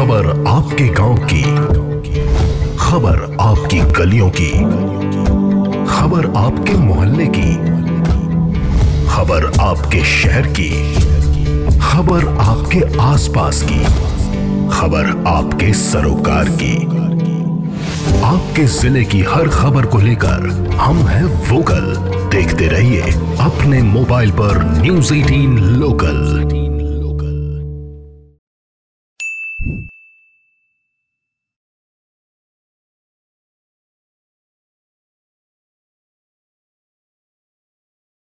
खबर आपके गाँव की। खबर आपकी गलियों की। खबर आपके मोहल्ले की। खबर आपके शहर की। खबर आपके आसपास की। खबर आपके सरोकार की। आपके ज़िले की हर खबर को लेकर हम हैं वोकल। देखते रहिए अपने मोबाइल पर न्यूज़ 18 लोकल।